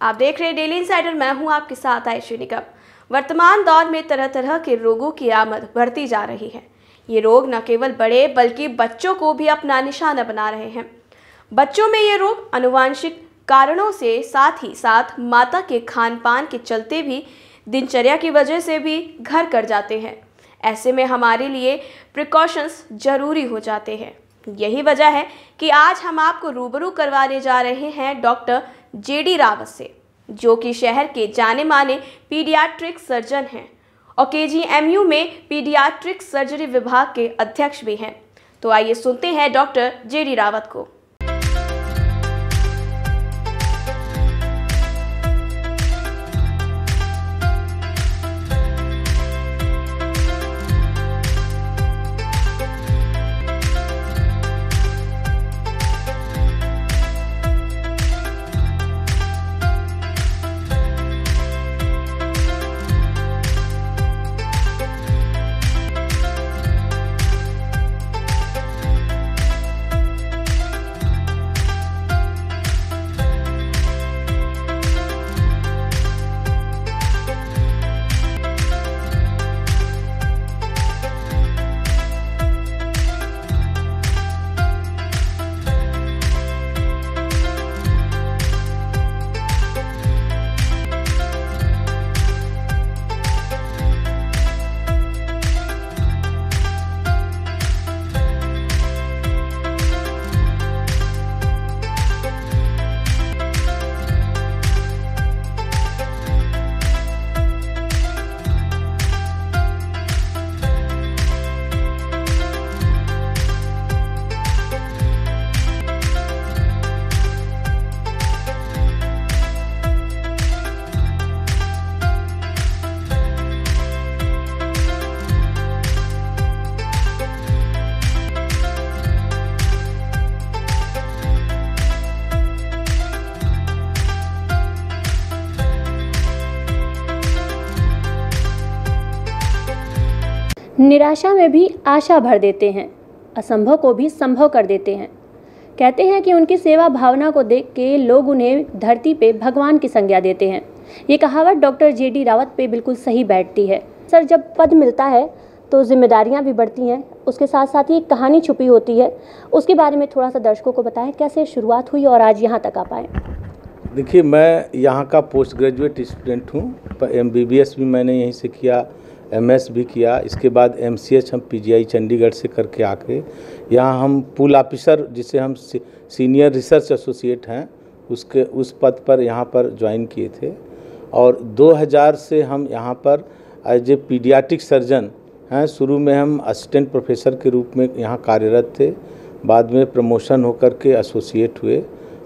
आप देख रहे हैं डेली इंसाइडर मैं हूँ आपके साथ आयशु निगम। वर्तमान दौर में तरह तरह के रोगों की आमद बढ़ती जा रही है। ये रोग न केवल बड़े, बल्कि बच्चों को भी अपना निशाना बना रहे हैं। बच्चों में ये रोग अनुवांशिक कारणों से साथ ही साथ माता के खान पान के चलते भी, दिनचर्या की वजह से भी घर कर जाते हैं। ऐसे में हमारे लिए प्रिकॉशंस ज़रूरी हो जाते हैं। यही वजह है कि आज हम आपको रूबरू करवाने जा रहे हैं डॉक्टर जेडी रावत से, जो कि शहर के जाने माने पीडियाट्रिक सर्जन हैं और के में पीडियाट्रिक सर्जरी विभाग के अध्यक्ष भी हैं। तो आइए सुनते हैं डॉक्टर जेडी रावत को। निराशा में भी आशा भर देते हैं, असंभव को भी संभव कर देते हैं। कहते हैं कि उनकी सेवा भावना को देख के लोग उन्हें धरती पे भगवान की संज्ञा देते हैं। ये कहावत डॉक्टर जे डी रावत पे बिल्कुल सही बैठती है। सर, जब पद मिलता है तो जिम्मेदारियाँ भी बढ़ती हैं। उसके साथ साथ ही कहानी छुपी होती है। उसके बारे में थोड़ा सा दर्शकों को बताएँ, कैसे शुरुआत हुई और आज यहाँ तक आ पाए? देखिए, मैं यहाँ का पोस्ट ग्रेजुएट स्टूडेंट हूँ। एम बी भी मैंने यहीं से किया। एमएस भी किया। इसके बाद एमसीएच हम पीजीआई चंडीगढ़ से करके आके यहाँ हम पुल ऑफिसर जिसे हम सीनियर रिसर्च एसोसिएट हैं, उसके, उस पद पर यहाँ पर ज्वाइन किए थे। और 2000 से हम यहाँ पर एज ए पीडियाटिक सर्जन हैं, शुरू में हम असिस्टेंट प्रोफेसर के रूप में यहाँ कार्यरत थे। बाद में प्रमोशन होकर के एसोसिएट हुए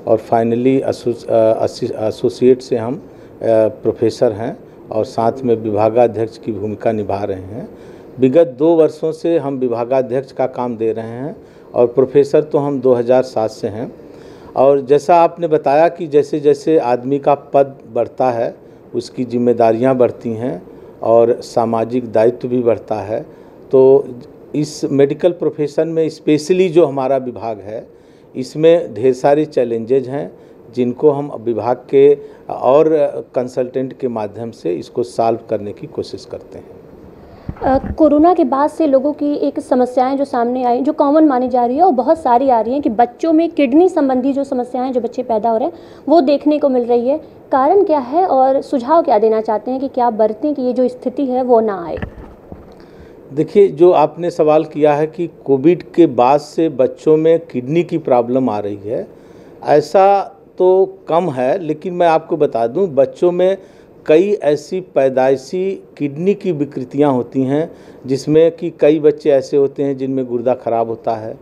और फाइनली एसोसिएट से हम प्रोफेसर हैं। और साथ में विभागाध्यक्ष की भूमिका निभा रहे हैं। विगत दो वर्षों से हम विभागाध्यक्ष का काम दे रहे हैं और प्रोफेसर तो हम 2007 से हैं। और जैसा आपने बताया कि जैसे जैसे आदमी का पद बढ़ता है, उसकी जिम्मेदारियाँ बढ़ती हैं और सामाजिक दायित्व भी बढ़ता है तो इस मेडिकल प्रोफेशन में स्पेशली जो हमारा विभाग है, इसमें ढेर सारे चैलेंजेज हैं। जिनको हम विभाग के और कंसल्टेंट के माध्यम से इसको सॉल्व करने की कोशिश करते हैं। कोरोना के बाद से लोगों की एक समस्याएँ जो सामने आई जो कॉमन मानी जा रही है और बहुत सारी आ रही हैं कि बच्चों में किडनी संबंधी जो समस्याएँ जो बच्चे पैदा हो रहे हैं वो देखने को मिल रही है। कारण क्या है और सुझाव क्या देना चाहते हैं कि क्या बरतें कि ये जो स्थिति है वो ना आए? देखिए जो आपने सवाल किया है कि कोविड के बाद से बच्चों में किडनी की प्रॉब्लम आ रही है ऐसा तो कम है, लेकिन मैं आपको बता दूँ, बच्चों में कई ऐसी पैदाइशी किडनी की विकृतियाँ होती हैं, जिसमें कि कई बच्चे ऐसे होते हैं जिनमें गुर्दा खराब होता है।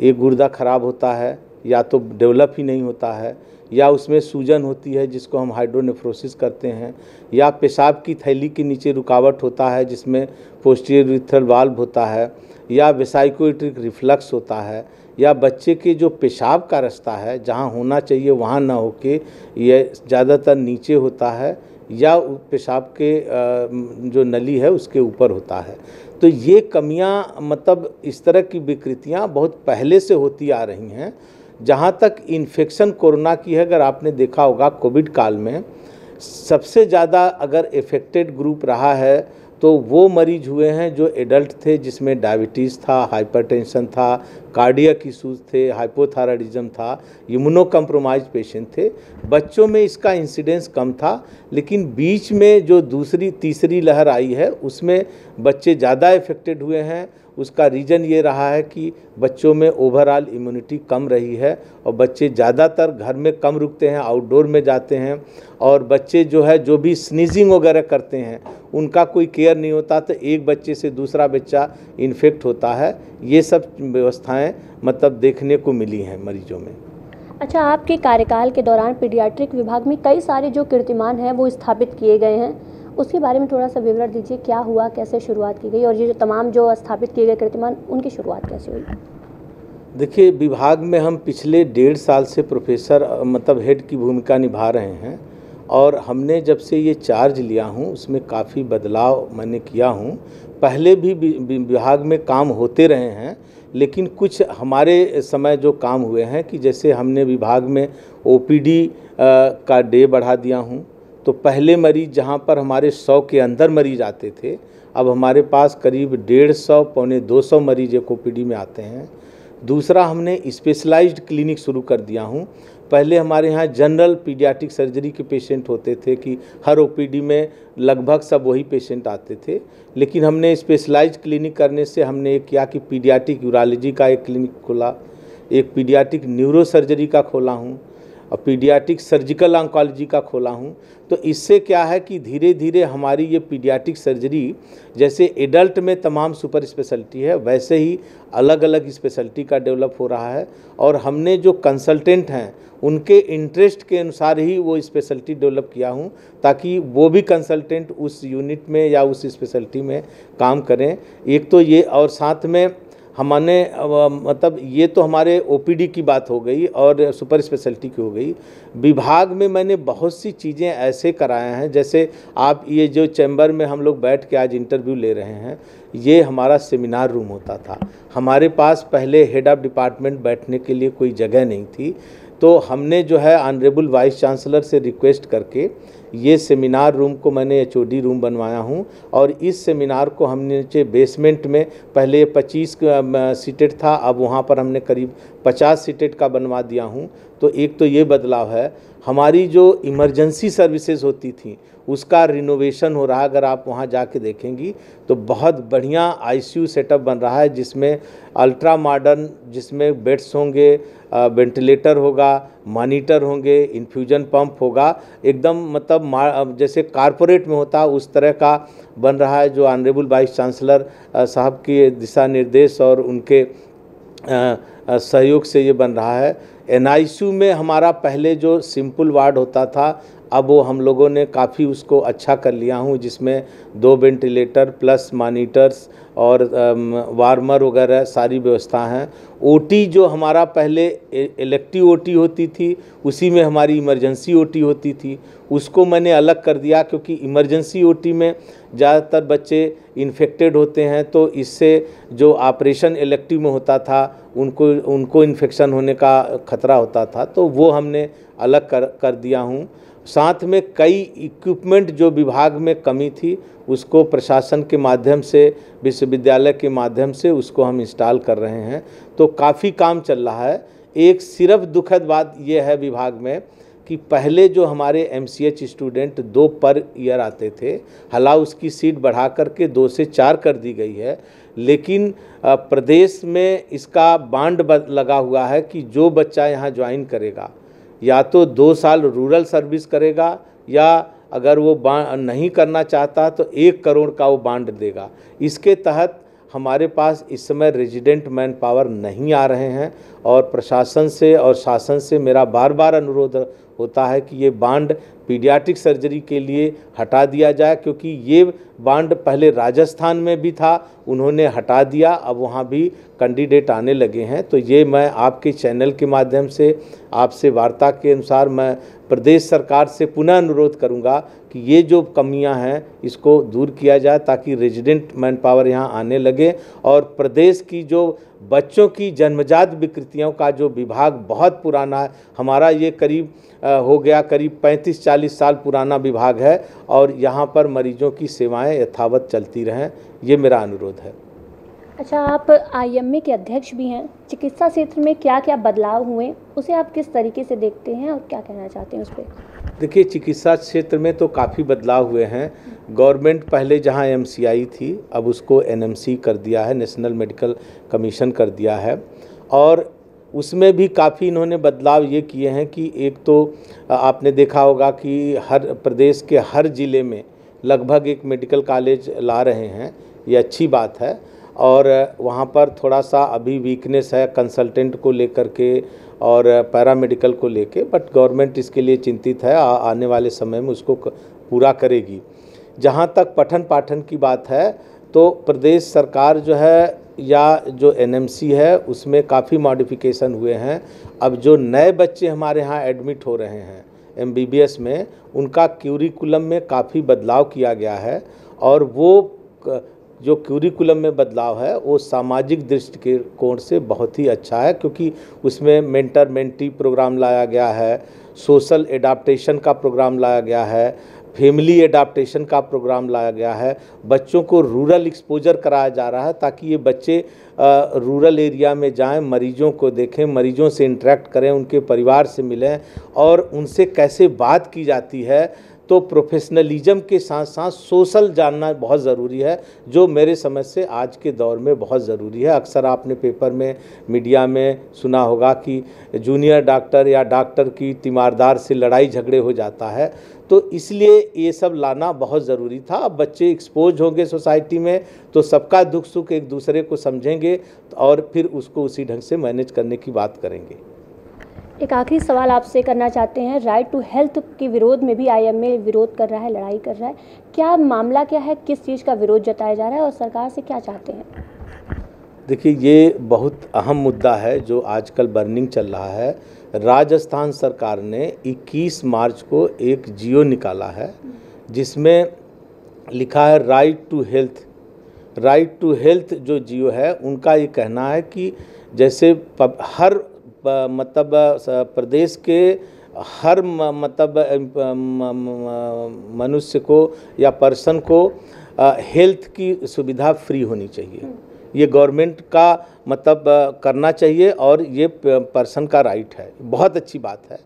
एक गुर्दा खराब होता है, या तो डेवलप ही नहीं होता है, या उसमें सूजन होती है, जिसको हम हाइड्रोनेफ्रोसिस करते हैं, या पेशाब की थैली के नीचे रुकावट होता है, जिसमें पोस्टीरियर वाल्व होता है या वेसाइकोइट्रिक रिफ्लक्स होता है, या बच्चे के जो पेशाब का रास्ता है, जहाँ होना चाहिए, वहाँ ना होके ये ज़्यादातर नीचे होता है, या पेशाब के जो नली है, उसके ऊपर होता है। तो ये कमियाँ मतलब इस तरह की विकृतियाँ बहुत पहले से होती आ रही हैं, जहाँ तक इन्फेक्शन कोरोना की है, अगर आपने देखा होगा कोविड काल में, सबसे ज़्यादा अगर इफ़ेक्टेड ग्रुप रहा है तो वो मरीज़ हुए हैं जो एडल्ट थे, जिसमें डायबिटीज़ था हाइपरटेंशन था कार्डियक इशूज़ थे हाइपोथायराइडिज्म था इम्यूनो कम्प्रोमाइज पेशेंट थे। बच्चों में इसका इंसिडेंस कम था, लेकिन बीच में जो दूसरी, तीसरी लहर आई है, उसमें बच्चे ज़्यादा इफ़ेक्टेड हुए हैं उसका रीज़न ये रहा है कि बच्चों में ओवरऑल इम्यूनिटी कम रही है और बच्चे ज़्यादातर घर में कम रुकते हैं आउटडोर में जाते हैं और बच्चे जो है, जो भी स्नीजिंग वगैरह करते हैं, उनका कोई केयर नहीं होता तो एक बच्चे से दूसरा बच्चा इन्फेक्ट होता है। ये सब व्यवस्थाएँ मतलब देखने को मिली हैं मरीजों में। अच्छा आपके कार्यकाल के दौरान पीडियाट्रिक विभाग में कई सारे जो कीर्तिमान हैं, वो स्थापित किए गए हैं। उसके बारे में थोड़ा सा विवरण दीजिए, क्या हुआ, कैसे शुरुआत की गई और ये जो तमाम जो स्थापित किए गए कीर्तिमान, उनकी शुरुआत कैसे हुई? देखिए, विभाग में हम पिछले डेढ़ साल से प्रोफेसर मतलब हेड की भूमिका निभा रहे हैं और हमने जब से ये चार्ज लिया हूँ, उसमें काफ़ी बदलाव मैंने किया हूँ। पहले भी विभाग में काम होते रहे हैं, लेकिन कुछ हमारे समय जो काम हुए हैं कि जैसे हमने विभाग में ओपीडी का डे बढ़ा दिया हूँ तो पहले मरीज़ जहाँ पर हमारे सौ के अंदर मरीज़ आते थे, अब हमारे पास करीब डेढ़ सौ, पौने दो सौ मरीज़ एक ओ में आते हैं। दूसरा, हमने स्पेशलाइज्ड क्लिनिक शुरू कर दिया हूँ। पहले हमारे यहाँ जनरल पीडियाटिक सर्जरी के पेशेंट होते थे कि हर ओपीडी में लगभग सब वही पेशेंट आते थे। लेकिन हमने स्पेशलाइज क्लिनिक करने से हमने किया कि पीडियाटिक यूरालॉजी का एक क्लिनिक खोला, एक पीडियाटिक न्यूरो सर्जरी का खोला हूँ। और पीडियाटिक सर्जिकल ऑन्कोलॉजी का खोला हूँ। तो इससे क्या है कि धीरे धीरे हमारी ये पीडियाटिक सर्जरी जैसे एडल्ट में तमाम सुपर स्पेशलिटी है, वैसे ही अलग अलग स्पेशलिटी का डेवलप हो रहा है। और हमने जो कंसल्टेंट हैं, उनके इंटरेस्ट के अनुसार ही वो स्पेशलिटी डेवलप किया हूँ, ताकि वो भी कंसल्टेंट उस यूनिट में या उस स्पेशलिटी में काम करें। एक तो ये और साथ में हमने मतलब ये तो हमारे ओपीडी की बात हो गई और सुपर स्पेशलिटी की हो गई। विभाग में मैंने बहुत सी चीज़ें ऐसे कराए हैं, जैसे आप ये जो चैम्बर में हम लोग बैठ के आज इंटरव्यू ले रहे हैं, ये हमारा सेमिनार रूम होता था। हमारे पास पहले हेड ऑफ़ डिपार्टमेंट बैठने के लिए कोई जगह नहीं थी। तो हमने जो है ऑनरेबल वाइस चांसलर से रिक्वेस्ट करके ये सेमिनार रूम को मैंने एचओडी रूम बनवाया हूँ और इस सेमिनार को हमने नीचे बेसमेंट में पहले 25 सीटेड था, अब वहाँ पर हमने करीब 50 सीटेड का बनवा दिया हूँ। तो एक तो ये बदलाव है हमारी जो इमरजेंसी सर्विसेज़ होती थी, उसका रिनोवेशन हो रहा है अगर आप वहाँ जाके देखेंगी तो बहुत बढ़िया आईसीयू सेटअप बन रहा है, जिसमें अल्ट्रा मॉडर्न जिसमें बेड्स होंगे वेंटिलेटर होगा मॉनिटर होंगे इन्फ्यूजन पंप होगा, एकदम मतलब जैसे कारपोरेट में होता, उस तरह का बन रहा है, जो ऑनरेबल वाइस चांसलर साहब के दिशा निर्देश और उनके सहयोग से ये बन रहा है। एन में हमारा पहले जो सिंपल वार्ड होता था, अब वो हम लोगों ने काफ़ी उसको अच्छा कर लिया हूँ, जिसमें दो वेंटिलेटर प्लस मानीटर्स और वार्मर वगैरह सारी व्यवस्था हैं। ओटी जो हमारा पहले इलेक्टिव ओटी होती थी, उसी में हमारी इमरजेंसी ओटी होती थी। उसको मैंने अलग कर दिया क्योंकि इमरजेंसी ओटी में ज़्यादातर बच्चे इन्फेक्टेड होते हैं तो इससे जो ऑपरेशन इलेक्टिव में होता था उनको उनको इन्फेक्शन होने का खतरा होता था तो वो हमने अलग कर कर दिया हूँ। साथ में कई इक्विपमेंट जो विभाग में कमी थी, उसको प्रशासन के माध्यम से, विश्वविद्यालय के माध्यम से उसको हम इंस्टॉल कर रहे हैं। तो काफ़ी काम चल रहा है। एक सिर्फ़ दुखद बात यह है विभाग में कि पहले जो हमारे एमसीएच स्टूडेंट दो पर ईयर आते थे, हालाँकि उसकी सीट बढ़ा करके दो से चार कर दी गई है लेकिन प्रदेश में इसका बांड लगा हुआ है कि जो बच्चा यहाँ ज्वाइन करेगा, या तो दो साल रूरल सर्विस करेगा, या अगर वो नहीं करना चाहता तो एक करोड़ का वो बांड देगा। इसके तहत हमारे पास इस समय रेजिडेंट मैन पावर नहीं आ रहे हैं और प्रशासन से और शासन से मेरा बार बार अनुरोध होता है कि ये बांड पीडियाट्रिक सर्जरी के लिए हटा दिया जाए, क्योंकि ये बांड पहले राजस्थान में भी था, उन्होंने हटा दिया, अब वहाँ भी कैंडिडेट आने लगे हैं। तो ये मैं आपके चैनल के माध्यम से, आपसे वार्ता के अनुसार मैं प्रदेश सरकार से पुनः अनुरोध करूँगा कि ये जो कमियाँ हैं, इसको दूर किया जाए, ताकि रेजिडेंट मैन पावर यहाँ आने लगे, और प्रदेश की जो बच्चों की जन्मजात विकृतियों का जो विभाग बहुत पुराना है हमारा ये करीब हो गया करीब 35-40 साल पुराना विभाग है और यहाँ पर मरीजों की सेवाएँ यथावत चलती रहें ये मेरा अनुरोध है। अच्छा आप आईएमए के अध्यक्ष भी हैं चिकित्सा क्षेत्र में क्या क्या बदलाव हुए उसे आप किस तरीके से देखते हैं और क्या कहना चाहते हैं उस पर देखिए चिकित्सा क्षेत्र में तो काफ़ी बदलाव हुए हैं गवर्नमेंट पहले जहाँ एमसीआई थी अब उसको एनएमसी कर दिया है नेशनल मेडिकल कमीशन कर दिया है। और उसमें भी काफ़ी इन्होंने बदलाव ये किए हैं कि एक तो आपने देखा होगा कि हर प्रदेश के हर ज़िले में लगभग एक मेडिकल कॉलेज ला रहे हैं ये अच्छी बात है। और वहाँ पर थोड़ा सा अभी वीकनेस है कंसल्टेंट को लेकर के और पैरामेडिकल को लेके बट गवर्नमेंट इसके लिए चिंतित है आ, आने वाले समय में उसको पूरा करेगी। जहाँ तक पठन पाठन की बात है तो प्रदेश सरकार जो है या जो एनएमसी है, उसमें काफ़ी मॉडिफिकेशन हुए हैं। अब जो नए बच्चे हमारे यहाँ एडमिट हो रहे हैं एमबीबीएस में, उनका क्यूरिकुलम में काफ़ी बदलाव किया गया है और वो जो क्यूरिकुलम में बदलाव है, वो सामाजिक दृष्टिकोण से बहुत ही अच्छा है क्योंकि उसमें मेंटर मेंटी प्रोग्राम लाया गया है सोशल एडाप्टेशन का प्रोग्राम लाया गया है फैमिली एडाप्टेशन का प्रोग्राम लाया गया है। बच्चों को रूरल एक्सपोजर कराया जा रहा है ताकि ये बच्चे रूरल एरिया में जाएँ, मरीजों को देखें, मरीजों से इंटरेक्ट करें, उनके परिवार से मिलें और उनसे कैसे बात की जाती है। तो प्रोफेशनलिज्म के साथ साथ सोशल जानना बहुत ज़रूरी है, जो मेरे समझ से आज के दौर में बहुत ज़रूरी है। अक्सर आपने पेपर में मीडिया में सुना होगा कि जूनियर डॉक्टर या डॉक्टर की तीमारदार से लड़ाई झगड़े हो जाता है। तो इसलिए ये सब लाना बहुत ज़रूरी था। अब बच्चे एक्सपोज होंगे सोसाइटी में तो सबका दुख सुख एक दूसरे को समझेंगे और फिर उसको उसी ढंग से मैनेज करने की बात करेंगे। एक आखिरी सवाल आपसे करना चाहते हैं। राइट टू हेल्थ के विरोध में भी आईएमए विरोध कर रहा है लड़ाई कर रहा है। क्या मामला क्या है? किस चीज़ का विरोध जताया जा रहा है और सरकार से क्या चाहते हैं? देखिए ये बहुत अहम मुद्दा है जो आजकल बर्निंग चल रहा है। राजस्थान सरकार ने 21 मार्च को एक जियो निकाला है, जिसमें लिखा है right to health right to health जो जियो है, उनका ये कहना है कि जैसे हर मतलब प्रदेश के हर मतलब मनुष्य को या पर्सन को हेल्थ की सुविधा फ्री होनी चाहिए। ये गवर्नमेंट का मतलब करना चाहिए और ये पर्सन का राइट है। बहुत अच्छी बात है।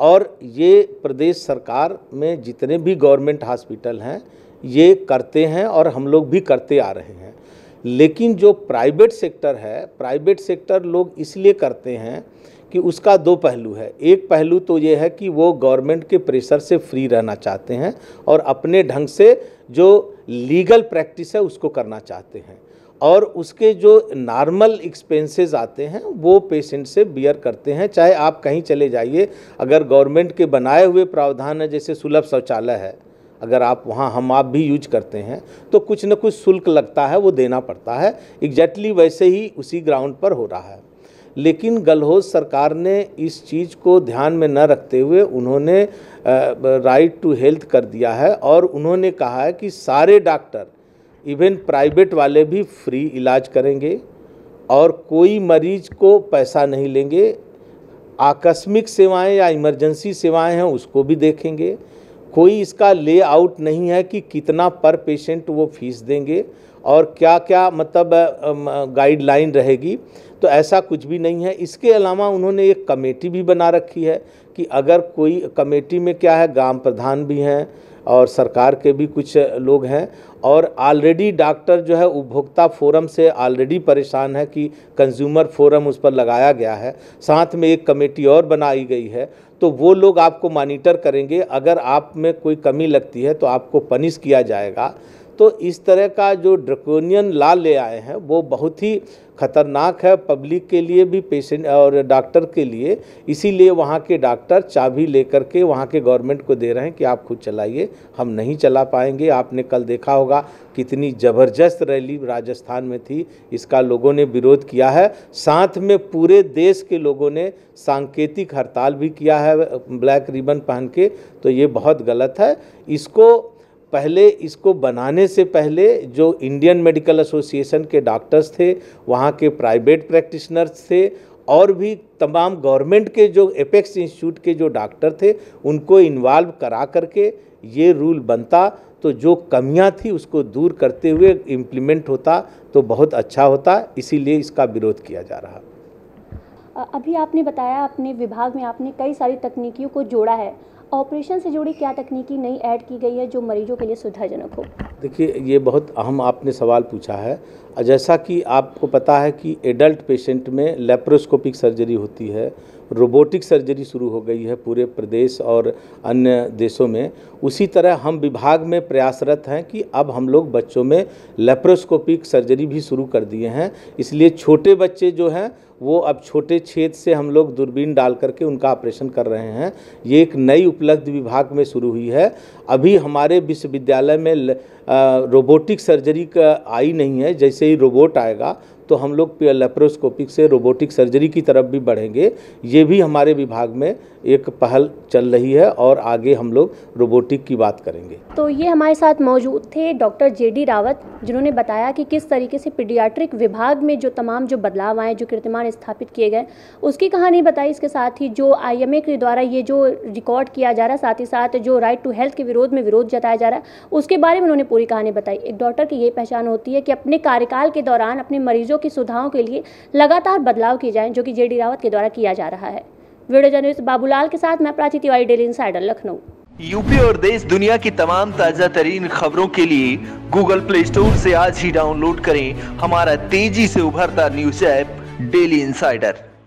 और ये प्रदेश सरकार में जितने भी गवर्नमेंट हॉस्पिटल हैं, ये करते हैं और हम लोग भी करते आ रहे हैं। लेकिन जो प्राइवेट सेक्टर है, प्राइवेट सेक्टर लोग इसलिए करते हैं कि उसका दो पहलू है। एक पहलू तो ये है कि वो गवर्नमेंट के प्रेशर से फ्री रहना चाहते हैं और अपने ढंग से जो लीगल प्रैक्टिस है उसको करना चाहते हैं। और उसके जो नॉर्मल एक्सपेंसेस आते हैं, वो पेशेंट से बियर करते हैं। चाहे आप कहीं चले जाइए, अगर गवर्नमेंट के बनाए हुए प्रावधान है, जैसे सुलभ शौचालय है, अगर आप वहाँ, हम आप भी यूज़ करते हैं तो कुछ न कुछ शुल्क लगता है, वो देना पड़ता है। एग्जैक्टली वैसे ही उसी ग्राउंड पर हो रहा है। लेकिन गलहोज सरकार ने इस चीज़ को ध्यान में न रखते हुए उन्होंने राइट टू हेल्थ कर दिया है और उन्होंने कहा है कि सारे डॉक्टर इवन प्राइवेट वाले भी फ्री इलाज करेंगे और कोई मरीज़ को पैसा नहीं लेंगे। आकस्मिक सेवाएँ या इमरजेंसी सेवाएँ हैं, उसको भी देखेंगे। कोई इसका लेआउट नहीं है कि कितना पर पेशेंट वो फ़ीस देंगे और क्या क्या मतलब गाइडलाइन रहेगी। तो ऐसा कुछ भी नहीं है। इसके अलावा उन्होंने एक कमेटी भी बना रखी है कि अगर कोई, कमेटी में क्या है, ग्राम प्रधान भी हैं और सरकार के भी कुछ लोग हैं। और ऑलरेडी डॉक्टर जो है, उपभोक्ता फोरम से ऑलरेडी परेशान है कि कंज्यूमर फोरम उस पर लगाया गया है। साथ में एक कमेटी और बनाई गई है। तो वो लोग आपको मॉनिटर करेंगे। अगर आप में कोई कमी लगती है तो आपको पनिश किया जाएगा। तो इस तरह का जो ड्रकोनियन ला ले आए हैं, वो बहुत ही खतरनाक है पब्लिक के लिए भी पेशेंट और डॉक्टर के लिए। इसीलिए वहाँ के डॉक्टर चाबी लेकर के वहाँ के गवर्नमेंट को दे रहे हैं कि आप खुद चलाइए, हम नहीं चला पाएँगे। आपने कल देखा होगा कितनी ज़बरदस्त रैली राजस्थान में थी, इसका लोगों ने विरोध किया है। साथ में पूरे देश के लोगों ने सांकेतिक हड़ताल भी किया है ब्लैक रिबन पहन के तो ये बहुत गलत है। इसको पहले इसको बनाने से पहले जो इंडियन मेडिकल एसोसिएशन के डॉक्टर्स थे, वहाँ के प्राइवेट प्रैक्टिशनर्स थे, और भी तमाम गवर्नमेंट के जो एपेक्स इंस्टीट्यूट के जो डॉक्टर थे, उनको इन्वॉल्व करा करके ये रूल बनता। तो जो कमियाँ थी उसको दूर करते हुए इम्प्लीमेंट होता तो बहुत अच्छा होता। इसीलिए इसका विरोध किया जा रहा। अभी आपने बताया, अपने विभाग में आपने कई सारी तकनीकियों को जोड़ा है। ऑपरेशन से जुड़ी क्या तकनीकी नई ऐड की गई है जो मरीजों के लिए सुविधाजनक हो? देखिए, ये बहुत अहम आपने सवाल पूछा है। जैसा कि आपको पता है कि एडल्ट पेशेंट में लेप्रोस्कोपिक सर्जरी होती है। रोबोटिक सर्जरी शुरू हो गई है पूरे प्रदेश और अन्य देशों में। उसी तरह हम विभाग में प्रयासरत हैं कि अब हम लोग बच्चों में लेप्रोस्कोपिक सर्जरी भी शुरू कर दिए हैं। इसलिए छोटे बच्चे जो हैं, वो अब छोटे छेद से हम लोग दूरबीन डाल करके उनका ऑपरेशन कर रहे हैं। ये एक नई उपलब्धि विभाग में शुरू हुई है। अभी हमारे विश्वविद्यालय में रोबोटिक सर्जरी का आई नहीं है, जैसे ही रोबोट आएगा तो हम लोग लेप्रोस्कोपिक से रोबोटिक सर्जरी की तरफ़ भी बढ़ेंगे। ये भी हमारे विभाग में एक पहल चल रही है और आगे हम लोग रोबोटिक की बात करेंगे। तो ये हमारे साथ मौजूद थे डॉक्टर जे डी रावत, जिन्होंने बताया कि किस तरीके से पीडियाट्रिक विभाग में जो तमाम जो बदलाव आए, जो कीर्तिमान स्थापित किए गए, उसकी कहानी बताई। इसके साथ ही जो आईएमए के द्वारा ये जो रिकॉर्ड किया जा रहा है, साथ ही साथ जो राइट टू हेल्थ के विरोध में विरोध जताया जा रहा है, उसके बारे में उन्होंने पूरी कहानी बताई। एक डॉक्टर की ये पहचान होती है कि अपने कार्यकाल के दौरान अपने मरीजों की सुविधाओं के लिए लगातार बदलाव किए जाएँ, जो कि जे डी रावत के द्वारा किया जा रहा है। वीडियो जर्नलिस्ट बाबूलाल के साथ मैं Prachi Tiwari, Daily Insider Lucknow. UP और देश दुनिया की तमाम ताज़ा तरीन खबरों के लिए गूगल प्ले स्टोर से आज ही डाउनलोड करें हमारा तेज़ी से उभरता न्यूज़ ऐप, डेली इंसाइडर